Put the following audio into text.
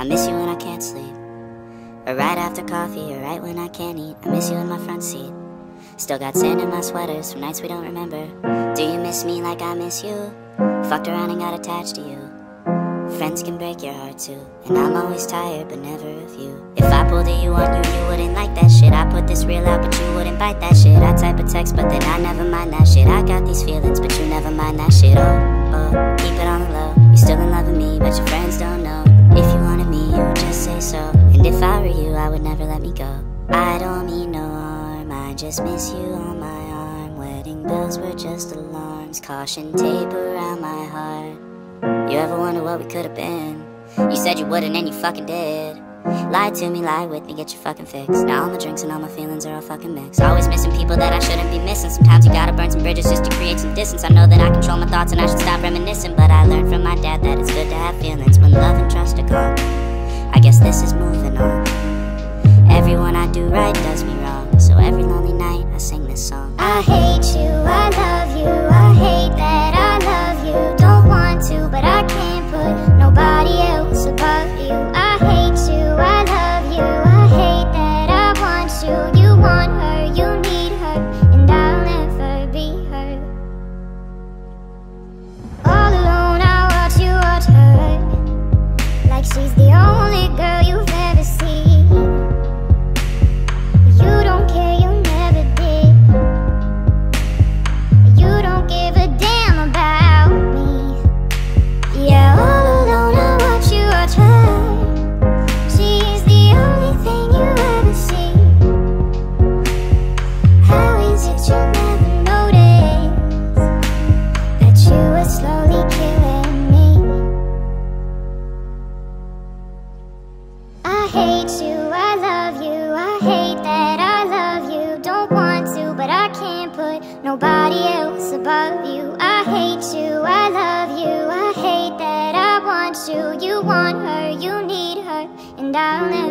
I miss you when I can't sleep. Or right after coffee, or right when I can't eat. I miss you in my front seat. Still got sand in my sweaters from nights we don't remember. Do you miss me like I miss you? Fucked around and got attached to you. Friends can break your heart too. And I'm always tired, but never of you. If I pulled a you on you, you wouldn't like that shit. I put this real out, but you wouldn't bite that shit. I type a text, but then I never mind that shit. I got these feelings, but you never mind that shit. Oh, oh, keep it on the low. You're still in love with me, but your friends don't just miss you on my arm. Wedding bells were just alarms, caution tape around my heart. You ever wonder what we could have been? You said you wouldn't, and you fucking did. Lie to me, lie with me, get your fucking fix. Now all my drinks and all my feelings are all fucking mixed. Always missing people that I shouldn't be missing. Sometimes you gotta burn some bridges just to create some distance. I know that I control my thoughts and I should stop reminiscing. But I learned from my dad that it's good to have feelings when love and trust are gone. I guess this is moving on. This song. I hate you, hate you, I love you, I hate that I love you. Don't want to, but I can't put nobody else above you. I hate you, I love you, I hate that I want you. You want her, you need her, and I'll never.